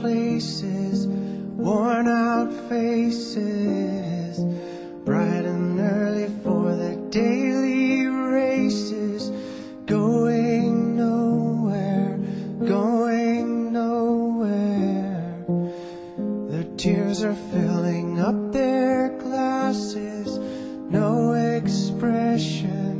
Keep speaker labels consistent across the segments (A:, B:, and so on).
A: places, worn out faces, bright and early for the daily races, going nowhere, going nowhere. Their tears are filling up their glasses, no expression,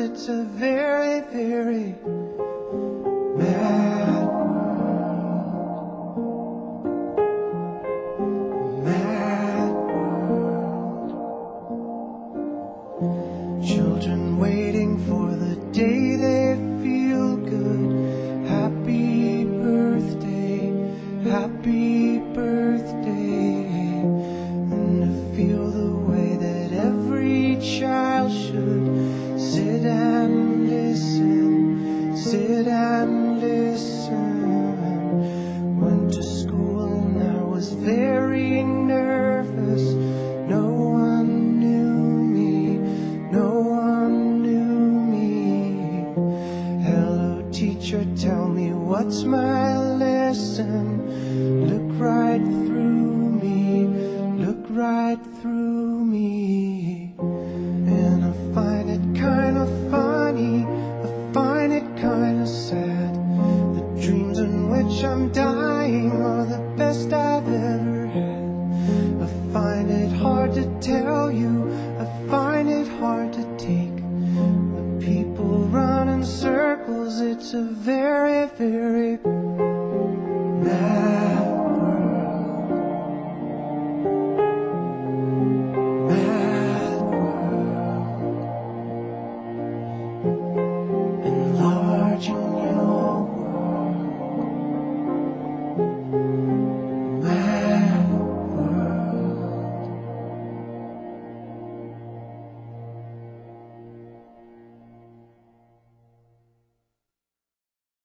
A: it's a very, very mad world. Mad world. Children waiting for the day they no one knew me. Hello, teacher, tell me what's my lesson. Look right through me, look right through me. And I find it kind of funny, I find it kind of sad. The dreams in which I'm dying are the best I've ever Spirit. Now